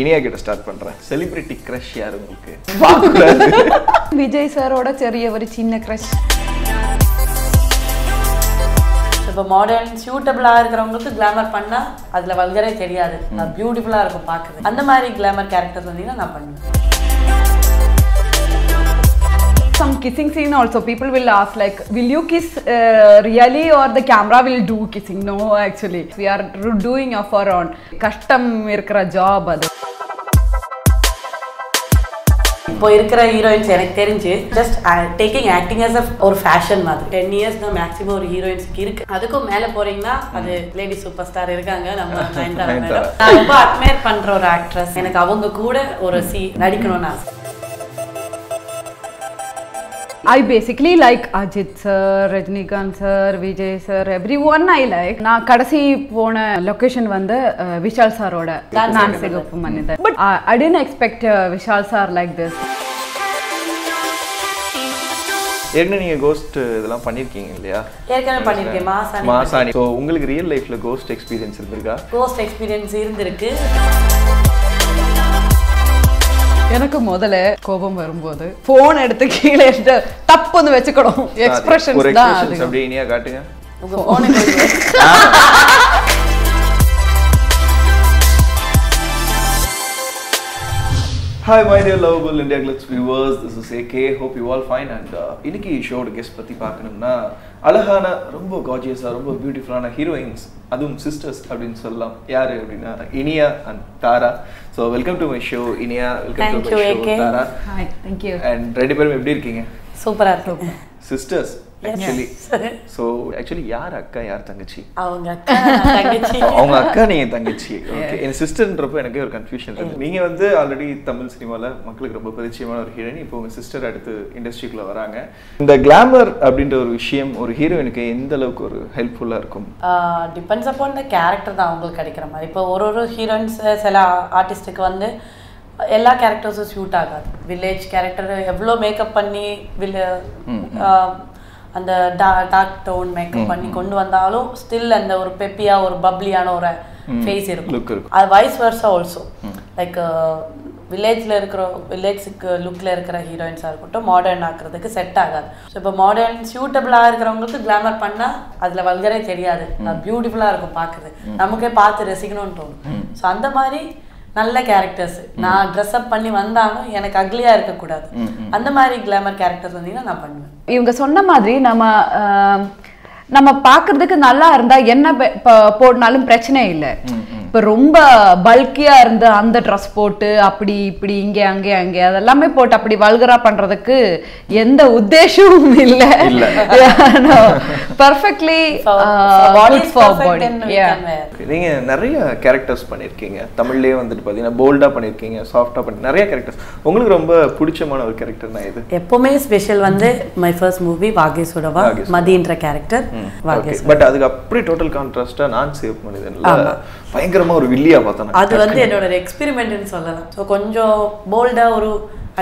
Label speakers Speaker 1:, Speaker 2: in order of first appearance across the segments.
Speaker 1: இனியா கிட்ட ஸ்டார்ட் பண்றேன். Celebrity crush யாரு உங்களுக்கு?
Speaker 2: விஜய் சாரோட சரிய ஒரு சின்ன கிரஷ்
Speaker 3: இப்போ மாடர்ன் சூட்டபிளாக இருக்கிறவங்களுக்கு கிளாமர் பண்ணால் அதில் வல்கரே தெரியாது. நான் பியூட்டிஃபுல்லாக இருக்கும் பார்க்குது அந்த மாதிரி கிளாமர் கேரக்டர் வந்தீங்கன்னா நான் பண்ணுவேன்.
Speaker 2: Some kissing scene also. People will ask like will you kiss uh, really or the camera will do kissing? No actually. We are doing of our own. கஷ்டம் இருக்கிற ஜாப் அது.
Speaker 3: இப்போ இருக்கிற ஹீரோயின்ஸ் எனக்கு தெரிஞ்சு just taking acting as a ஒரு fashion மாதிரி. Ten years தான் மேக்ஸிமம் ஒரு ஹீரோயின்ஸ்க்கு இருக்கு. அதுக்கும் மேலே போறீங்கன்னா அது லேடி சூப்பர் ஸ்டார் இருக்காங்க. நம்ம நயன்தாரா
Speaker 1: நயன்தாரா.
Speaker 3: மேடம். நான் ரொம்ப அட்மையர் பண்ற ஒரு ஆக்ட்ரஸ் எனக்கு அவங்க கூட ஒரு சி நடிக்கணும்னு ஆசை.
Speaker 2: I basically like Ajit sir, Rajnikant sir, Vijay sir, everyone I like. நான் கடைசி போன லொகேஷன் வந்து விஷால் சாரோட நான். சிகப்பு மனிதன் but I didn't expect Vishal sir like this
Speaker 1: ஏற்கனவே நீங்க கோஸ்ட் இதெல்லாம் பண்ணிருக்கீங்க இல்லையா?
Speaker 3: ஏற்கனவே பண்ணியிருக்கேன் மாசாணி
Speaker 1: மாசாணி. ஸோ உங்களுக்கு ரியல் லைஃப்ல கோஸ்ட் எக்ஸ்பீரியன்ஸ் இருந்திருக்கா?
Speaker 3: கோஸ்ட் எக்ஸ்பீரியன்ஸ் இருந்திருக்கு.
Speaker 2: எனக்கு முதல்ல கோபம் வரும்போது போன் எடுத்து கீழே எடுத்து தப்புன்னு வச்சுக்கணும்.
Speaker 1: ஒரு
Speaker 2: எக்ஸ்பிரஷன்ஸ் தான்
Speaker 1: அப்படியே இனியா காட்டுங்க.
Speaker 3: உங்க
Speaker 1: hi my dear lovable India Glitz viewers this is AK hope you all fine and இன்னைக்கு ஷோட கெஸ்ட் பற்றி பார்க்கணும்னா அழகான ரொம்ப காஜியஸாக ரொம்ப பியூட்டிஃபுல்லான ஹீரோயின்ஸ் அதுவும் சிஸ்டர்ஸ் அப்படின்னு சொல்லலாம். யார் அப்படின்னா Iniya and Tara. So welcome
Speaker 3: to
Speaker 1: my
Speaker 3: show
Speaker 1: Iniya. Welcome
Speaker 3: to
Speaker 1: my
Speaker 2: show. Tara.
Speaker 1: And ரெண்டு பேரும் எப்படி இருக்கீங்க?
Speaker 3: சூப்பரா இருக்கும்.
Speaker 1: Sisters actually. ஸோ ஆக்சுவலி யார் அக்கா யார் தங்கச்சி?
Speaker 3: அவங்க அக்கா தங்கச்சி.
Speaker 1: அவங்க அக்கா நீங்க தங்கச்சி. ஓகே என் சிஸ்டர்ன்றப்போ எனக்கே ஒரு கன்ஃபியூஷன் இருக்கு. நீங்க வந்து ஆல்ரெடி தமிழ் சினிமால மக்களுக்கு ரொம்ப பரிச்சயமான ஒரு ஹீரோயின் இப்போ உங்க சிஸ்டர் அடுத்து இண்டஸ்ட்ரிக்குள்ள வராங்க. இந்த கிளாமர் அப்படின்ற ஒரு விஷயம் ஒரு ஹீரோயினுக்கு எந்த அளவுக்கு ஒரு ஹெல்ப்ஃபுல்லா இருக்கும்?
Speaker 3: டிபெண்ட்ஸ் அப்பான் த கேரக்டர் தான் அவங்களுக்கு கிடைக்கிற மாதிரி. இப்போ ஒரு ஒரு ஹீரோயின்ஸ் சில ஆர்டிஸ்ட்டுக்கு வந்து எல்லா கேரக்டர்ஸும் சூட் ஆகாது. வில்லேஜ் கேரக்டர் எவ்வளோ மேக்கப் பண்ணி வில் அந்த டார்க் டோன் மேக்கப் பண்ணி கொண்டு வந்தாலும் ஸ்டில் அந்த ஒரு பெப்பியா ஒரு பப்ளியான ஒரு ஃபேஸ் இருக்கும். அது வைஸ் வர்ஸா ஆல்சோ லைக் வில்லேஜில் இருக்கிற வில்லேஜ்ஸுக்கு லுக்கில் இருக்கிற ஹீரோயின்ஸாக இருக்கட்டும் மாடர்ன் ஆக்குறதுக்கு செட் ஆகாது. ஸோ இப்போ மாடர்ன் சூட்டபிளாக இருக்கிறவங்களுக்கு கிளாமர் பண்ணால் அதில் வல்கரே தெரியாது. பியூட்டிஃபுல்லாக இருக்கும் பார்க்குறது நமக்கே பார்த்து ரசிக்கணும்னு தோணும். ஸோ அந்த மாதிரி நல்ல கேரக்டர்ஸ் நான் ட்ரெஸ் அப் பண்ணி வந்தாலும் எனக்கு அக்லியாக இருக்கக்கூடாது. அந்த மாதிரி கிளாமர் கேரக்டர்ஸ் வந்தீங்கன்னா நான் பண்ணுவேன்.
Speaker 2: இவங்க சொன்ன மாதிரி நம்ம நம்ம பார்க்கிறதுக்கு நல்லா இருந்தா என்ன போடனாலும் பிரச்சனை இல்லை. இப்ப ரொம்ப பல்கியா இருந்து அந்த ட்ரெஸ் போட்டு அப்படி இப்படி இங்க அங்கே அங்கே அதெல்லாமே போட்டு அப்படி வல்கரா பண்றதுக்கு எந்த உத்தேசமும் இல்ல.
Speaker 1: இல்ல.
Speaker 2: Perfectly
Speaker 3: For- for body is
Speaker 2: for
Speaker 3: perfect
Speaker 2: body
Speaker 3: and we can wear.
Speaker 1: Okay, நீங்க நிறைய கேரக்டர்ஸ் பண்ணிருக்கீங்க. தமிழ்லயே வந்துட்டு பாத்தீங்கன்னா போல்டா பண்ணிருக்கீங்க சாஃப்டா பண்ணி நிறைய கேரக்டர்ஸ் உங்களுக்கு ரொம்ப பிடிச்சமான ஒரு கேரக்டர்னா இது
Speaker 3: எப்பவுமே ஸ்பெஷல் வந்து மை ஃபர்ஸ்ட் மூவி வாகேஸ்வரவா. மதின்ற கேரக்டர்
Speaker 1: பட் அதுக்கு அப்படியே டோட்டல் கான்ட்ராஸ்டா நான் சேவ் பண்ணிதேன்ல. பயங்கரமா ஒரு வில்லியா பார்த்தேன்
Speaker 3: அது வந்து என்னோட எக்ஸ்பெரிமெண்ட்னு சொல்லலாம். ஸோ கொஞ்சம் போல்டா ஒரு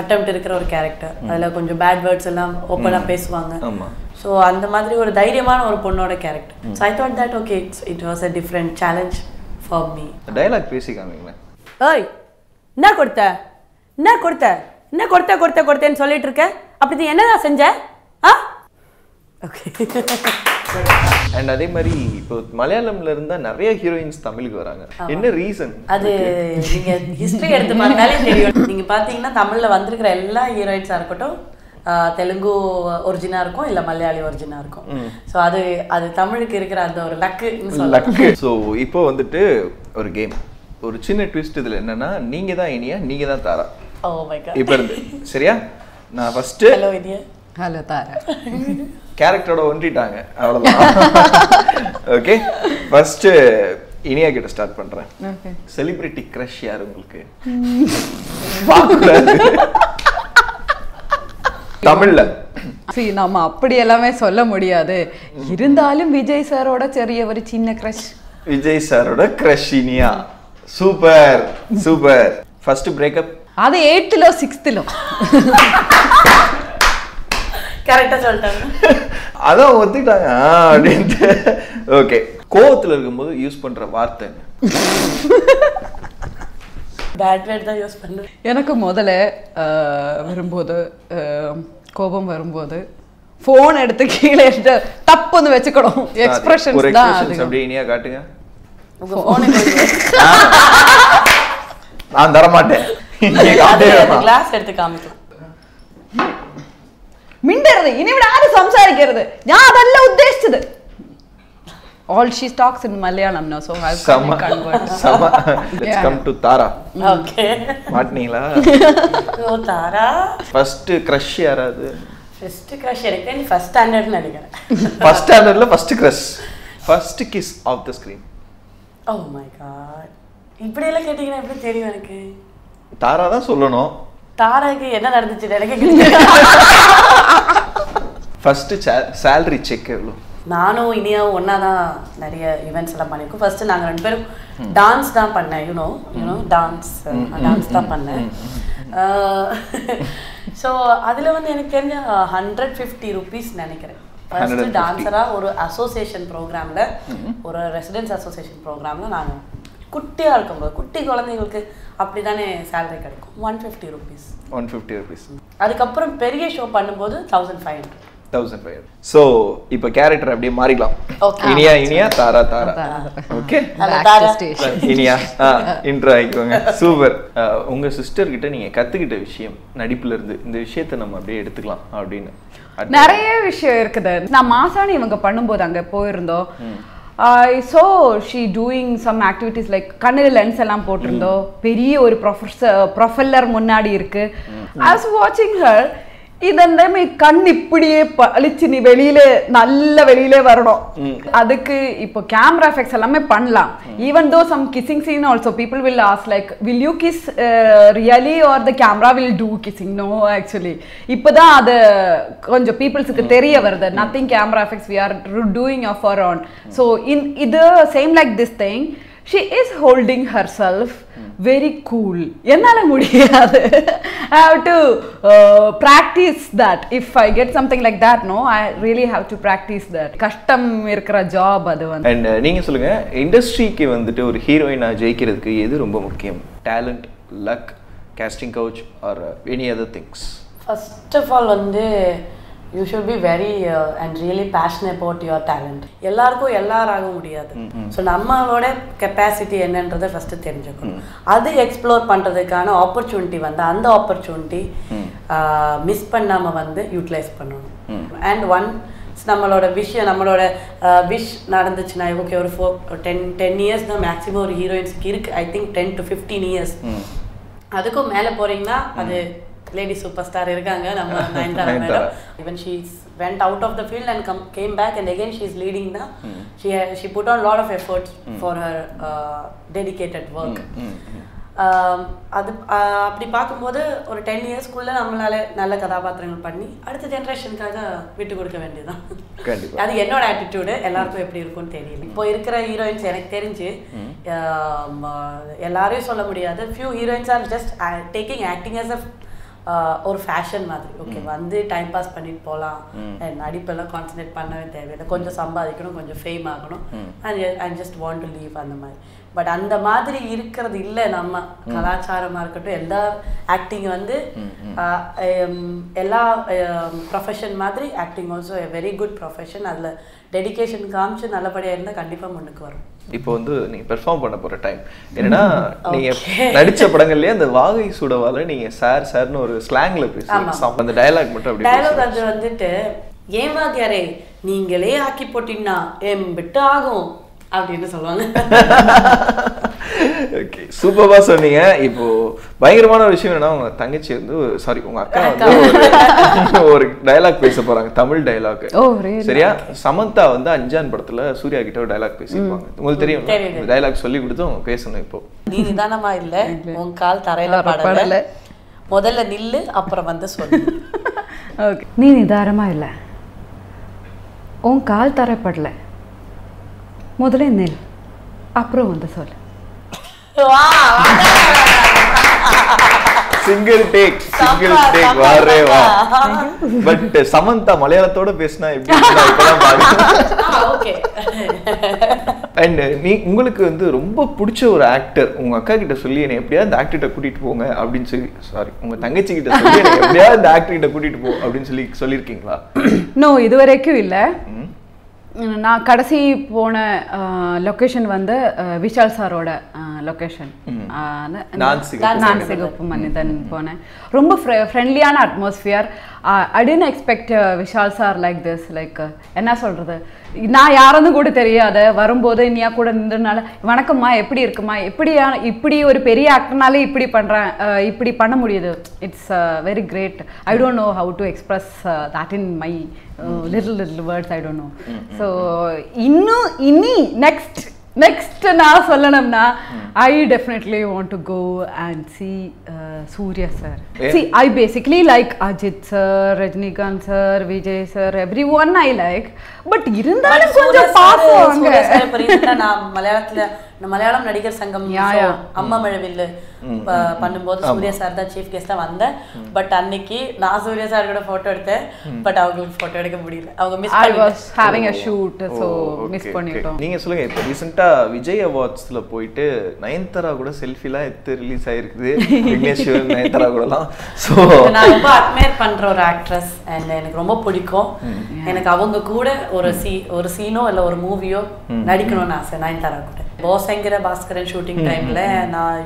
Speaker 3: அட்டெம்ப்ட் இருக்கிற ஒரு கேரக்டர் அதுல கொஞ்சம் பேட் வேர்ட்ஸ் எல்லாம் ஓப்பனாக பேசுவாங்க. ஸோ அந்த மாதிரி ஒரு தைரியமான ஒரு பொண்ணோட character so I thought that okay it's it was a different challenge for me
Speaker 1: dialogue பேசி காமிங்களேன்
Speaker 3: ஏய் என்ன கொடுத்த? என்ன கொடுத்த? என்ன கொடுத்த கொடுத்த கொடுத்தேன்னு சொல்லிட்டு இருக்க? அப்படி நீ என்னதான் செஞ்ச? ஆ? ஓகே
Speaker 1: அண்ட் அதே மாதிரி இப்போ மலையாளம்ல இருந்தா நிறைய ஹீரோயின்ஸ் தமிழுக்கு வராங்க. என்ன ரீசன்
Speaker 3: அது நீங்க ஹிஸ்டரி எடுத்து பார்த்தாலே தெரியும். நீங்க பாத்தீங்கன்னா தமிழ்ல வந்திருக்கிற எல்லா ஹீரோயின்ஸா இருக்கட்டும் தெலுங்கு ஒரிஜினா இருக்கும் இல்ல மலையாளி ஒரிஜினா இருக்கும். சோ அது அது தமிழுக்கு இருக்கிற அந்த ஒரு லக்குன்னு
Speaker 1: லக்கு ஸோ இப்போ வந்துட்டு ஒரு கேம் ஒரு சின்ன ட்விஸ்ட் இதுல என்னன்னா நீங்க தான் இனியா நீங்க தான் தாரா
Speaker 3: காட்
Speaker 1: இப்போ இருந்து. சரியா? நான் ஃபர்ஸ்ட்
Speaker 3: ஹலோ இடியா
Speaker 2: ஹலோ தாரா.
Speaker 1: கேரக்டரோட ஒன்றிட்டாங்க அவ்வளோதான் ஓகே ஃபர்ஸ்ட்டு இனியா கிட்ட ஸ்டார்ட் பண்றேன். செலிபிரிட்டி கிரஷ் யார் உங்களுக்கு? தமிழ்ல.
Speaker 2: சரி நம்ம அப்படி எல்லாமே சொல்ல முடியாது. இருந்தாலும் விஜய் சாரோட சரிய ஒரு சின்ன க்ரஷ்
Speaker 1: விஜய் சாரோட crush Iniya. Super super first breakup
Speaker 2: அது எயித்துல சிக்ஸ்த்துல
Speaker 3: கரெக்டா சொல்லிட்டாங்க.
Speaker 1: அதான் ஒத்துக்கிட்டாங்க. அப்படின்ட்டு. ஓகே. கோவத்துல இருக்கும்போது யூஸ் பண்ற வார்த்தை?
Speaker 3: பேட் வேர்ட் தான் யூஸ் பண்ணுறேன்
Speaker 2: எனக்கு முதல்ல வரும்போது கோபம் வரும்போது ஃபோன் எடுத்து கீழே எடுத்து தப்புன்னு வச்சுக்கணும்.
Speaker 1: ஒரு
Speaker 2: எக்ஸ்பிரஷன்ஸ் தான்
Speaker 1: அப்படியே இனியா காட்டுங்க. நான் தர மாட்டேன்.
Speaker 3: கிளாஸ் எடுத்து காமிக்கலாம்
Speaker 2: മിണ്ടരുത് ഇനി ഇവിടെ ആരും സംസാരിക്കരുത് ഞാൻ അതല്ല ഉദ്ദേശിച്ചത് all she talks in Malayalam no so I
Speaker 1: செம செம let's
Speaker 2: Yeah.
Speaker 1: Come to Thara
Speaker 3: okay
Speaker 1: மாட்டினீங்களா
Speaker 3: O Tara
Speaker 1: first crush யாராவது
Speaker 3: ஃபர்ஸ்ட் க்ரஷ் எனக்கு நீ ஃபர்ஸ்ட் ஸ்டாண்டர்ட்னு நினைக்கிறேன்
Speaker 1: ஃபர்ஸ்ட் ஸ்டாண்டர்ட்ல first crush first kiss of the screen
Speaker 3: oh my god இப்படியெல்லாம் கேட்டிங்கன்னா எப்படி தெரியும் எனக்கு
Speaker 1: தாரா தான் சொல்லணும்
Speaker 3: தாராக்கு என்ன நடந்துச்சு? எனக்கு.
Speaker 1: ஃபர்ஸ்ட் சேலரி செக் எவ்வளோ
Speaker 3: நானும் இனியாவும் ஒன்றா தான் நிறைய ஈவெண்ட்ஸ் எல்லாம் பண்ணியிருக்கோம். ஃபர்ஸ்ட் நாங்கள் ரெண்டு பேரும் டான்ஸ் தான் பண்ணேன் யூனோ யூனோ டான்ஸ் டான்ஸ் தான் பண்ணேன். ஸோ அதில் வந்து எனக்கு தெரிஞ்ச ஹண்ட்ரட் ஃபிஃப்டி ருபீஸ் நினைக்கிறேன். ஃபர்ஸ்ட்
Speaker 1: 150.
Speaker 3: டான்ஸராக ஒரு அசோசியேஷன் ப்ரோக்ராமில் ஒரு ரெசிடென்ஸ் அசோசியேஷன் ப்ரோக்ராமில் நாங்கள் குட்டியாக இருக்கும்போது குட்டி குழந்தைங்களுக்கு அப்படி தானே சேலரி கிடைக்கும்? One fifty rupees
Speaker 1: one fifty rupees
Speaker 3: அதுக்கப்புறம் பெரிய ஷோ பண்ணும்போது thousand five hundred
Speaker 1: thousand five so இப்போ கேரக்டர் அப்படியே மாறிக்கலாம். இனியா இனியா தாரா தாரா. ஓகே. இனியா. ஆ இன்ட்ரோ ஆயிக்கோங்க. சூப்பர் உங்க சிஸ்டர் கிட்ட நீங்க கத்துக்கிட்ட விஷயம் நடிப்புல இருந்து இந்த விஷயத்தை நம்ம அப்படியே எடுத்துக்கலாம் அப்படின்னு.
Speaker 2: நிறைய விஷயம் இருக்குது. நான் மாசாணி இவங்க பண்ணும்போது அங்க போயிருந்தோம். I saw she doing some activities like கண்ணில் லென்ஸ் எல்லாம் போட்டிருந்தோம். பெரிய ஒரு ப்ரொஃபஸர் ப்ரொஃபல்லர் முன்னாடி இருக்கு. ஐ வாஸ் வாட்சிங் ஹர் இதெந்த கண் இப்படியே பளிச்சு நீ வெளியில நல்ல வெளியில வரணும். அதுக்கு இப்போ கேமரா எஃபெக்ட்ஸ் எல்லாமே பண்ணலாம். Even though some kissing scene also people will ask like will you kiss really or the camera will do kissing no actually இப்போதான் அது கொஞ்சம் பீப்புள்ஸுக்கு தெரிய வருது. Nothing camera effects we are doing of our own so in இது same like this thing she is holding herself very cool என்னால முடியாது. I have to practise that if I get something like that no I really have to practise that கஷ்டம் இருக்கிற job அது வந்து.
Speaker 1: And நீங்க சொல்லுங்க இண்டஸ்ட்ரிக்கு வந்துட்டு ஒரு ஹீரோயினா ஜெயிக்கிறதுக்கு எது ரொம்ப முக்கியம்? Talent luck casting couch or any other things
Speaker 3: first of all வந்து you should be very and really passion about your talent எல்லாருக்கும் எல்லாராக முடியாது. ஸோ நம்மளோட கெப்பாசிட்டி என்னன்றதை ஃபர்ஸ்ட் தெரிஞ்சுக்கணும். அது எக்ஸ்ப்ளோர் பண்ணுறதுக்கான ஆப்பர்ச்சுனிட்டி வந்து அந்த ஆப்பர்ச்சுனிட்டி மிஸ் பண்ணாமல் வந்து யூட்டிலைஸ் பண்ணணும். அண்ட் ஒன் நம்மளோட விஷயம் நம்மளோட விஷ் நடந்துச்சுன்னா ஓகே ஒரு ஃபோர் டென் டென் இயர்ஸ் தான் மேக்ஸிமம் ஒரு ஹீரோயின்ஸ்க்கு இருக்கு. I think ten to fifteen years அதுக்கும் மேலே போறீங்கன்னா அது லேடி சூப்பர் ஸ்டார் இருக்காங்க. நம்ம
Speaker 1: Nayanthara.
Speaker 3: Madam even she's went out of the field and come came back and again she is leading தான் she she put on lot of efforts for her dedicated work அது ah அப்படி பார்க்கும்போது ஒரு ten இயர்ஸ்க்குள்ள நம்மளால நல்ல கதாபாத்திரங்கள் பண்ணி அடுத்த ஜென்ரேஷனுக்காக விட்டு கொடுக்க வேண்டியதுதான். அது என்னோட ஆட்டிடியூடு எல்லாருக்கும் எப்படி இருக்கும்னு தெரியல. இப்போ இருக்கிற ஹீரோயின்ஸ் எனக்கு தெரிஞ்சு எல்லாரையும் சொல்ல முடியாது. Few heroines are just taking acting as a ஒரு ஃபேஷன் மாதிரி. ஓகே வந்து டைம் பாஸ் பண்ணிட்டு போகலாம் நடிப்பெல்லாம் கான்சன்ட்ரேட் பண்ணவே தேவையில்லை. கொஞ்சம் சம்பாதிக்கணும் கொஞ்சம் ஃபேம் ஆகணும். And I just want to leave அந்த மாதிரி. பட் அந்த மாதிரி இருக்கிறது இல்லை நம்ம கலாச்சாரமா இருக்கட்டும் எல்லா ஆக்டிங் வந்து எல்லா ப்ரொஃபஷன் மாதிரி acting also very good profession அதில் டெடிகேஷன் காமிச்சு நல்லபடியாக இருந்தால் கண்டிப்பாக முன்னுக்கு வரும்.
Speaker 1: இப்போ வந்து நீங்க பெர்ஃபார்ம் பண்ண போற டைம் என்னன்னா நீங்க நடிச்ச படங்கள்லயே அந்த வாகை சுடவால நீங்க சார் சார்னு ஒரு ஸ்லாங்ல பேசுவீங்க. அந்த டயலாக் மட்டும் அப்படி
Speaker 3: டயலாக் அது வந்துட்டு ஏன் வாத்தியாரே நீங்களே ஆக்கி போட்டீங்கன்னா எம்பிட்டு ஆகும். அப்படின்னு சொல்லுவாங்க.
Speaker 1: ஓகே சூப்பரா சொன்னீங்க. இப்போ பயங்கரமான ஒரு விஷயம் என்னன்னா உங்க தங்கச்சி வந்து சாரி உங்க அக்கா வந்து ஒரு- டயலாக் பேச போறாங்க தமிழ் டயலாக்? சரியா? சமந்தா வந்து அஞ்சான் படத்துல சூர்யா கிட்ட ஒரு டயலாக் பேசியிருப்பாங்க. உங்களுக்கு தெரியும். டயலாக் சொல்லி கொடுத்து அவங்க பேசணும் இப்போ.
Speaker 3: நீ நிதானமா இல்ல உன் கால் தரையில
Speaker 2: படல.
Speaker 3: முதல்ல நில்லு அப்புறம் வந்து சொல்லு.
Speaker 2: ஓகே நீ நிதாரமா இல்ல. உன் கால் தரப்படல முதல்ல நெல் அப்புறம் வந்து சொல்.
Speaker 3: வா,
Speaker 1: சிங்கிள் டேக் சிங்கிள் டேக் வரே வா. பட் சமந்தா மலையாளத்தோட பேசினா எப்படி அண்ட் நீ உங்களுக்கு வந்து ரொம்ப பிடிச்ச ஒரு ஆக்டர் உங்க அக்கா கிட்ட சொல்லி என்னை எப்படியாவது இந்த ஆக்டர்கிட்ட கூட்டிட்டு போங்க அப்படின்னு சொல்லி சாரி உங்க தங்கச்சி கிட்ட சொல்லி என்னை எப்படியாவது இந்த ஆக்டர் கிட்ட கூட்டிட்டு போ அப்படின்னு சொல்லி சொல்லியிருக்கீங்களா?
Speaker 2: நோ இது வரைக்கும் இல்லை நான் கடைசி போன லொக்கேஷன் வந்து விஷால் சாரோட லொக்கேஷன்
Speaker 1: நான் சிகப்பு
Speaker 2: மனிதன். போனேன். ரொம்ப ஃப்ரெண்ட்லியான atmosphere I tend expect Vishal sir like this like என்ன சொல்றது? நான் யாருன்னு கூட தெரியாத வரும்போது நீயா கூட நின்றனால வணக்கம்மா எப்படி இருக்குமா? எப்படியான இப்படி ஒரு பெரிய ஆக்டர்னாலே இப்படி பண்றேன் அஹ், இப்படி பண்ண முடியுது? It's very great I don't know how to express that in my little little words I don't know so இன்னும் இனி நெக்ஸ்ட் நெக்ஸ்ட் நான் சொல்லணும்னா I definitely want to go and see Surya
Speaker 1: sir.
Speaker 2: See I basically like Ajith sir Rajinikanth sir Vijay sir every one I like but இருந்தாலும் கொஞ்சம் பாசம்
Speaker 3: மலையாளத்துல நான் மலையாளம் நடிகர் சங்கம். அம்மா மழவில்லு பண்ணும்போது சூர்யா சார் தான் சீஃப் கெஸ்டா வந்தேன். பட் அன்னைக்கு நான் சூர்யா சார் கூட போட்டோ எடுத்தேன். பட் அவங்களுக்கு போட்டோ எடுக்க முடியல. அவங்க
Speaker 2: miss I was having a
Speaker 1: shoot okay, miss.
Speaker 2: பண்ணிட்டோம்.
Speaker 1: நீங்க சொல்லுங்க இப்போ ரீசெண்டா விஜய் அவார்ட்ஸ்ல போயிட்டு நயன்தாரா கூட செல்ஃபிலாம் எடுத்து ரிலீஸ் ஆயிருக்குது. விக்னேஷ் சிவன் நயன்தாரா கூடலாம். ஸோ
Speaker 3: நான் ரொம்ப அட்மையர் பண்ற ஒரு ஆக்ட்ரஸ் அண்ட் எனக்கு ரொம்ப பிடிக்கும். எனக்கு அவங்க கூட ஒரு சீ ஒரு சீனோ இல்ல ஒரு மூவியோ நடிக்கணும்னு ஆசை நயன்தாரா கூட. போசங்கிற பாஸ்கரன் ஷூட்டிங் டைம்ல நான்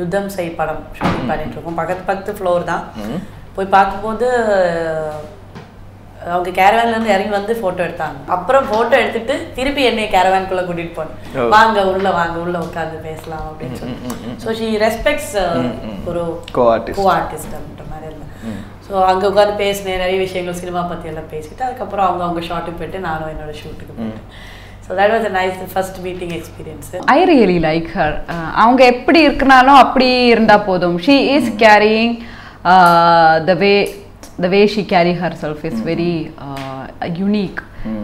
Speaker 3: யுத்தம் செய் படம் ஷூட்டிங் பண்ணிட்டு இருக்கோம் பக்கத்து பக்கத்து ஃப்ளோர் தான். போய் பார்க்கும்போது அவங்க கேரவான்ல இருந்து இறங்கி வந்து போட்டோ எடுத்தாங்க. அப்புறம் போட்டோ எடுத்துட்டு திருப்பி என்னை கேரவான்குள்ள கூட்டிட்டு
Speaker 1: ஓ.
Speaker 3: போனேன். வாங்க உள்ள வாங்க உள்ள உட்கார்ந்து பேசலாம் அப்படின்னு சொல்லி. ஸோ ஷி ரெஸ்பெக்ட்ஸ் ஒரு
Speaker 1: Co-artist.
Speaker 3: கோ ஆர்டிஸ்ட் அப்படின்ற மாதிரி இல்லை. ஸோ அங்கே உட்காந்து பேசினேன். நிறைய விஷயங்கள் சினிமா பற்றி எல்லாம் பேசிட்டு அதுக்கப்புறம் அவங்க அவங்க ஷாட்டுக்கு போயிட்டு நானும் என்னோட ஷூட்டுக்கு போயிட்டேன். So that was a nice first meeting experience
Speaker 2: I really like her அவங்க எப்படி இருக்கனாலும் அப்படி இருந்தா போதும். She is carrying the way the way she carry herself is very unique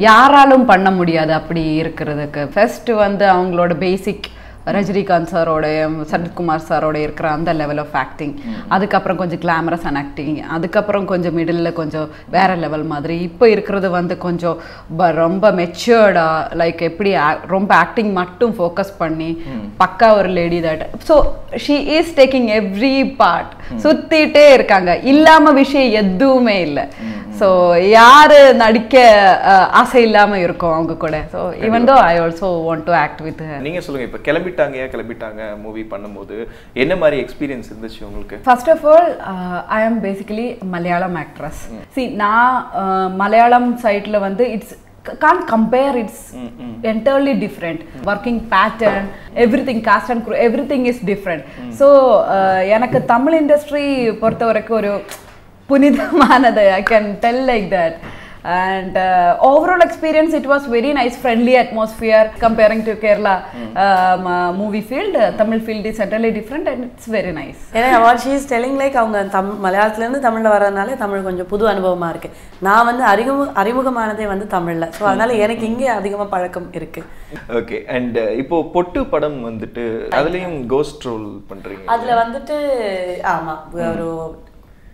Speaker 2: யாராலும் பண்ண முடியாது அப்படி இருக்கிறதுக்கு. ஃபர்ஸ்ட் வந்து அவங்களோட பேசிக் ரஜினிகாந்த் சாரோடைய சரத்குமார் சாரோட இருக்கிற அந்த லெவல் ஆஃப் ஆக்டிங் அதுக்கப்புறம் கொஞ்சம் கிளாமரஸ் அண்ட் ஆக்டிங் அதுக்கப்புறம் கொஞ்சம் மிடில் கொஞ்சம் வேற லெவல் மாதிரி. இப்போ இருக்கிறது வந்து கொஞ்சம் ரொம்ப மெச்சூர்டா லைக் எப்படி ரொம்ப ஆக்டிங் மட்டும் ஃபோக்கஸ் பண்ணி பக்கா ஒரு lady that so she is taking every part சுத்திட்டே இருக்காங்க. இல்லாம விஷயம் எதுவுமே இல்லை. ஸோ யாரு நடிக்க ஆசை இல்லாம இருக்கும் அவங்க கூட. So even though I also want to act with
Speaker 1: நீங்க சொல்லுங்க இப்போ கிளம்பிட்டாங்க ஏன் கிளம்பிட்டாங்க மூவி பண்ணும்போது? என்ன மாதிரி எக்ஸ்பீரியன்ஸ் இருந்துச்சு உங்களுக்கு?
Speaker 2: ஃபர்ஸ்ட் ஆஃப் ஆல் ஐ ஆம் பேசிக்கலி மலையாளம் ஆக்ட்ரஸ் சி நான் மலையாளம் சைட்ல வந்து it's can't compare it's entirely different. working pattern everything cast and crew everything is different. so uh, எனக்கு தமிழ் இண்டஸ்ட்ரி பொறுத்த வரைக்கும் ஒரு புனிதமானது. I can tell like that and uh, overall experience it was very nice friendly atmosphere comparing to kerala um, uh, movie field. Uh, tamil field is entirely different and it's very nice.
Speaker 3: ஏன்னா what she is telling like அவங்க தம் மலையாளத்துலேருந்து தமிழில் வர்றதுனால தமிழ் கொஞ்சம் புது அனுபவமா இருக்கு. நான் வந்து அறிமுக அறிமுகமானதே வந்து தமிழ்ல. ஸோ அதனால எனக்கு இங்கே அதிகமா பழக்கம் இருக்கு.
Speaker 1: ஓகே அண்ட் இப்போ பொட்டு படம் வந்துட்டு அதுலயும் கோஸ்ட் ரோல் பண்றீங்க.
Speaker 3: அதுல வந்துட்டு ஆமா ஒரு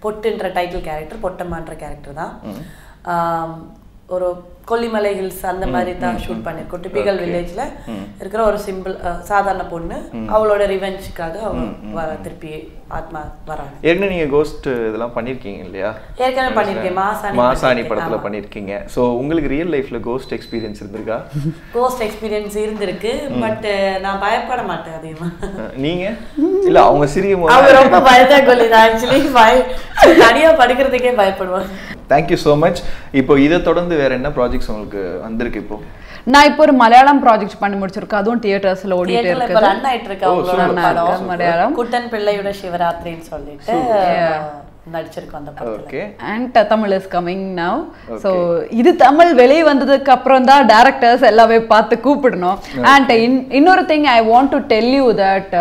Speaker 3: பொட்டுன்ற டைட்டில் கேரக்டர் பொட்டம்மான்ற கேரக்டர் தான். ஒரு கொல்லிமலை ஹில்ஸ் அந்த மாதிரி தான் ஷூட் பண்ணிருக்கோம் டிபிக்கல் வில்லேஜ்ல இருக்கிற ஒரு சிம்பிள் சாதாரண பொண்ணு. அவளோட ரிவெஞ்சுக்காக அவ வர திருப்பி ஆத்மா வராங்க.
Speaker 1: ஏற்கனவே நீங்க கோஸ்ட் இதெல்லாம் பண்ணிருக்கீங்க இல்லையா?
Speaker 3: ஏற்கனவே பண்ணிருக்கேன். மாசாணி
Speaker 1: மாசாணி. படத்துல
Speaker 3: ஆமா.
Speaker 1: பண்ணிருக்கீங்க. சோ உங்களுக்கு ரியல் லைஃப்ல கோஸ்ட் எக்ஸ்பீரியன்ஸ் இருந்திருக்கா?
Speaker 3: கோஸ்ட் எக்ஸ்பீரியன்ஸ் இருந்திருக்கு. பட் நான் பயப்பட மாட்டேன் அதிகமா.
Speaker 1: அஹ், நீங்க? இல்ல அவங்க சிரிக்கும்
Speaker 3: அவங்க ரொம்ப பயந்தா கொல்லி. ஆக்சுவலி பய தனியா படிக்கிறதுக்கே பயப்படுவாங்க.
Speaker 1: தேங்க்யூ ஸோ மச் இப்போ இதை தொடர்ந்து வேற என்ன ப்ராஜெக்ட்ஸ் உங்களுக்கு வந்திருக்கு இப்போ?
Speaker 2: நான் இப்போ ஒரு மலையாளம் ப்ராஜெக்ட் பண்ணி முடிச்சிருக்கேன். அதுவும் தியேட்டர்ஸ்ல ஓடிட்டே
Speaker 3: தியேட்டர்ல இப்ப
Speaker 2: இருக்குது.
Speaker 3: ரன் ஆயிட்டு இருக்கு அவங்களோட
Speaker 2: இருக்கு மலையாளம்.
Speaker 3: குட்டன் பிள்ளையோட சிவராத்திரின்னு சொல்லிட்டு நடிச்சிருக்கோம் அந்த
Speaker 1: okay
Speaker 2: and Tamil is coming now so இது தமிழ் வெளியே வந்ததுக்கு அப்புறம் தான் டேரக்டர்ஸ் எல்லாமே பார்த்து கூப்பிடணும். அண்ட் இன்னொரு thing I want to tell you that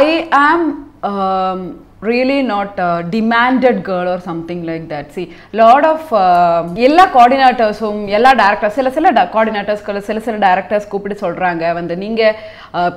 Speaker 2: I am really not uh, demanded girl or something like that. See lot of uh, எல்லா கோஆர்டினேட்டர்ஸும் எல்லா டேரக்டர்ஸ் சில சில கோஆர்டினேட்டர்ஸ்க்கு சில சில டேரக்டர்ஸ் கூப்பிட்டு சொல்கிறாங்க வந்து நீங்கள்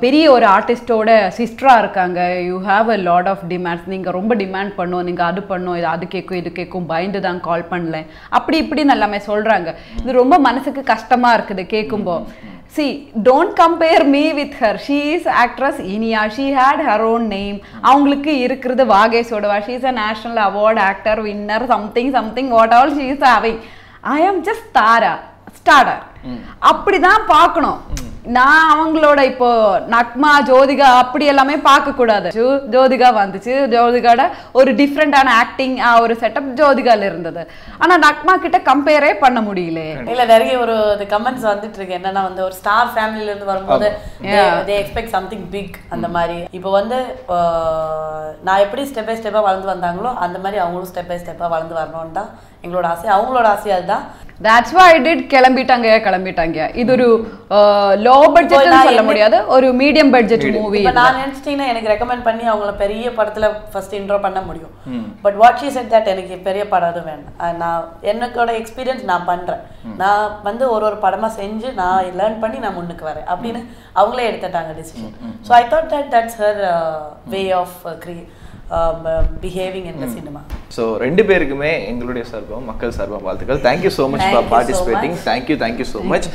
Speaker 2: பெரிய ஒரு ஆர்டிஸ்டோட சிஸ்டராக இருக்காங்க. You have a lot of demands நீங்கள் ரொம்ப டிமாண்ட் பண்ணும். நீங்கள் அது பண்ணும். இது அது கேட்கும் இது கேட்கும் பயந்து தான் கால் பண்ணல. அப்படி இப்படின்னு எல்லாமே சொல்றாங்க. இது ரொம்ப மனசுக்கு கஷ்டமா இருக்குது கேட்கும்போது see don't compare me with her she is actress Iniya she had her own name அவங்களுக்கு இருக்கிறது வாகேஷோடவா she is a national award actor winner something something what all she is having i am just தாரா starter அப்படிதான் பார்க்கணும் நான் அவங்களோட இப்போ நக்மா ஜோதிகா அப்படி எல்லாமே பார்க்க கூடாது. ஜோதிகா வந்துச்சு. ஜோதிகாட ஒரு டிஃப்ரெண்டான ஆக்டிங் ஒரு செட்டப் ஜோதிகால இருந்தது. ஆனா நக்மா கிட்ட கம்பேரே பண்ண முடியல.
Speaker 3: இல்ல நிறைய ஒரு கமெண்ட்ஸ் வந்துட்டு இருக்கு. என்னன்னா வந்து ஒரு ஸ்டார் ஃபேமிலில இருந்து வரும்போது தே எக்ஸ்பெக்ட் சம்திங் பிக் அந்த மாதிரி. இப்போ வந்து நான் எப்படி ஸ்டெப் பை ஸ்டெப்பா வளர்ந்து வந்தாங்களோ அந்த மாதிரி அவங்களும் ஸ்டெப் பை ஸ்டெப்பா வளர்ந்து வரணும்னு தான் எங்களோட ஆசை. அவங்களோட ஆசை அதுதான்
Speaker 2: that's why i did கிளம்பிட்டாங்க கிளம்பிட்டாங்க இது ஒரு லோ பட்ஜெட் சொல்ல முடியாது. ஒரு மீடியம் பட்ஜெட் மூவி
Speaker 3: இப்போ நான் நினைச்சிட்டீங்கன்னா எனக்கு ரெக்கமெண்ட் பண்ணி அவங்கள பெரிய படத்துல ஃபர்ஸ்ட் இன்ட்ரோ பண்ண முடியும். But what she said that எனக்கு பெரிய படம் எதுவும் வேண்டாம். நான் எனக்கோட எக்ஸ்பீரியன்ஸ் நான் பண்றேன். நான் வந்து ஒரு ஒரு படமா செஞ்சு நான் லேர்ன் பண்ணி நான் முன்னுக்கு வரேன். அப்படின்னு அவங்களே எடுத்துட்டாங்க decision so I thought that that's her way of க்ரீ behaving in the cinema
Speaker 1: so ரெண்டு பேருக்குமே எங்களுடைய சார்பாக மக்கள் சார்பாக வாழ்த்துக்கள்.
Speaker 3: Thank you so much
Speaker 1: for participating. Thank you thank you so much